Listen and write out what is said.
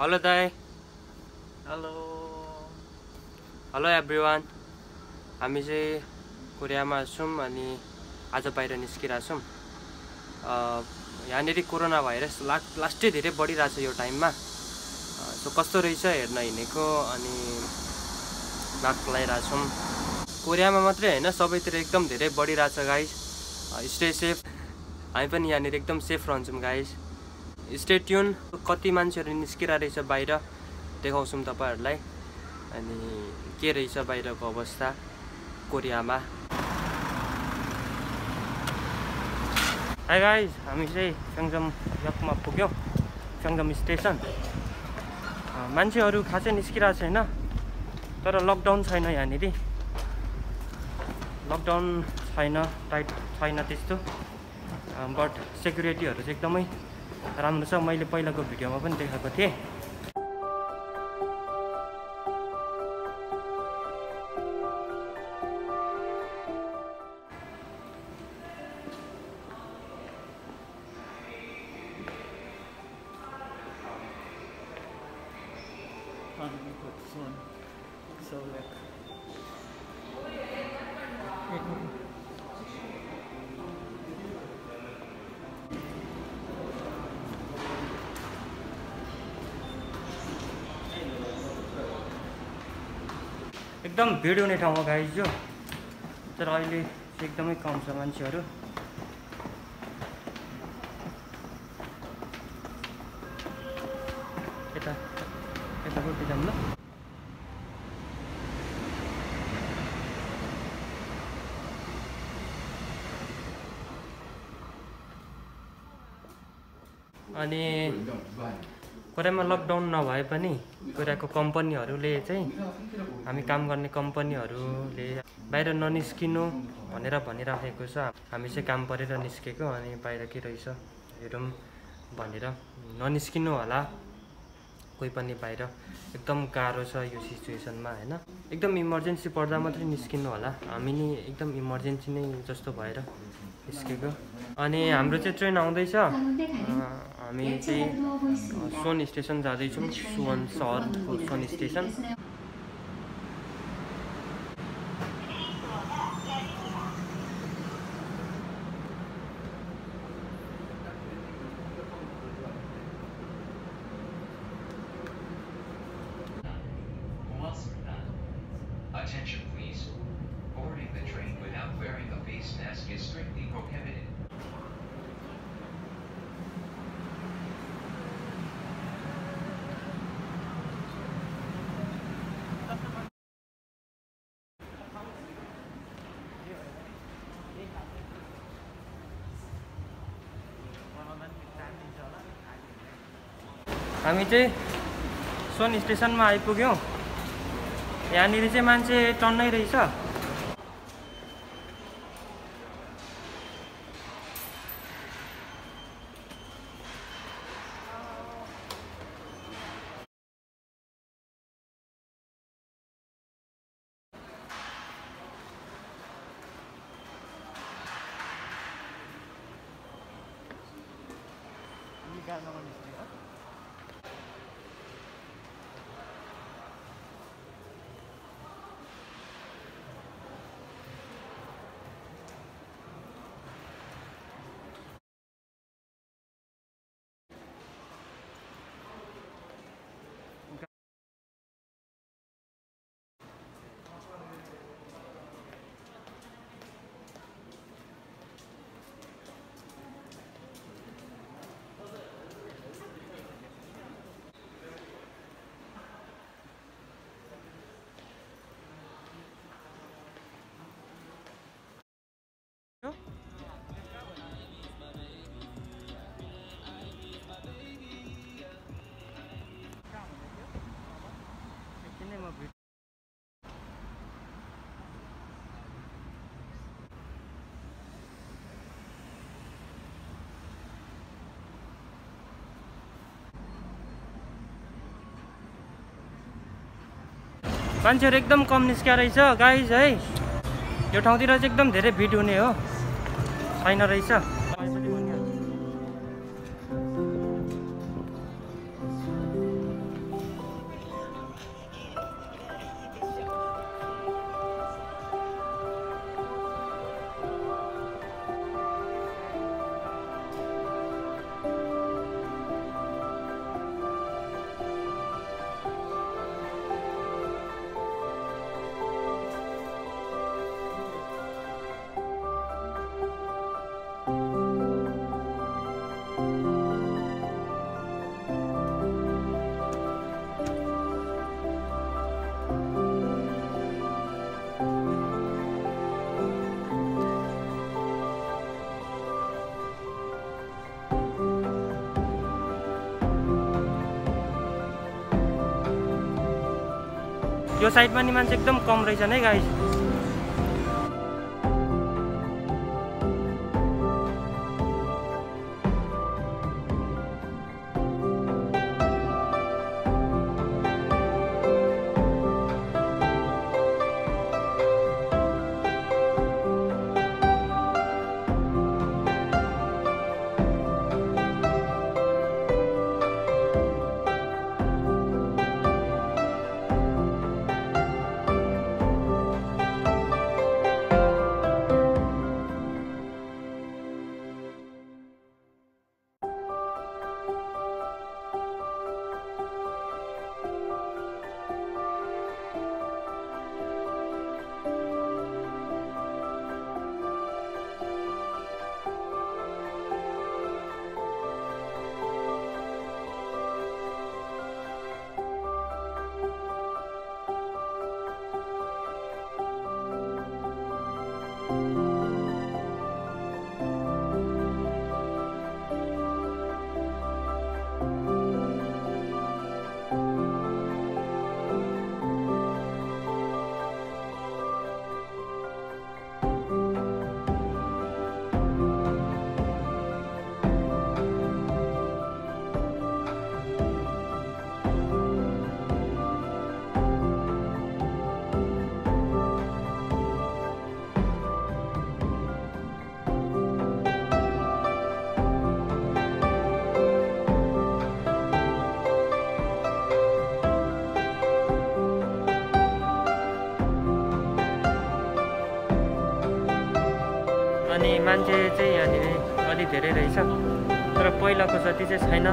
Hello दाई hello hello everyone हामी चाहिँ कोरियामा छौँ अनि आज बाहिर निस्किरहेको छौँ यहाँनिर कोरोना भाइरस ला लास्टै धेरै बढिरहेछ यो टाइममा सो कस्तो रहेछ हेर्न हिँडेको अनि नाक लगाइरहेको छौँ कोरियामा मात्रै होइन सबैतिर एकदम धेरै बढिरहेछ गाइस स्टे सेफ हामी पनि यहाँनिर एकदम सेफ रहन्छौँ गाइस स्टे ट्युन कति मान्छेहरू निस्किरहेको रहेछ बाहिर देखाउँछौँ तपाईँहरूलाई। अनि के रहेछ बाहिरको अवस्था? कोरियामा। हाई हामी चाहिँ फ्याङ्जम यकमा पुग्यौँ। फ्याङ्जम स्टेसन। मान्छेहरू खासै निस्किरहेको छैन तर लकडाउन छैन यहाँनिर। लकडाउन छैन टाइट छैन त्यस्तो। बट सेक्युरिटीहरू चाहिँ एकदमै राम्रो छ। मैले पहिलाको भिडियोमा पनि देखाएको थिएँ। एकदम भिड हुने ठाउँ हो गाइज। यो तर अहिले एकदमै कम छ मान्छेहरू। यता यतापट्टि जाऊँ ल। अनि कोरियामा लकडाउन नभए पनि कोरियाको कम्पनीहरूले चाहिँ हामी काम गर्ने कम्पनीहरूले बाहिर ननिस्किनु भनेर भनिराखेको छ। हामी चाहिँ काम परेर निस्केको अनि बाहिर के रहेछ हेरौँ भनेर ननिस्किनु होला। कोही पनि बाहिर एकदम गाह्रो छ यो सिचुएसनमा होइन? एकदम इमर्जेन्सी पर्दा मात्रै निस्किनु होला। हामी नि एकदम इमर्जेन्सी नै जस्तो भएर निस्केको। अनि हाम्रो चाहिँ ट्रेन आउँदैछ। अँ, हामी चाहिँ अँ, सोन स्टेसन जाँदैछौँ सुवन सहरको सोन स्टेसन। हामी चाहिँ सोन स्टेसनमा आइपुग्यौँ। यहाँनिर चाहिँ मान्छे टन्नै रहेछ। निकाल्नमा मान्छेहरू एकदम कम निस्किया रहेछ। गाइज है यो ठाउँतिर चाहिँ एकदम धेरै भिड हुने हो। छैन रहेछ। यो साइडमा नि मान्छे एकदम कम रहेछन् है गाइस मान्छे चाहिँ यहाँनिर अलिक धेरै रहेछ। तर पहिलाको जति चाहिँ छैन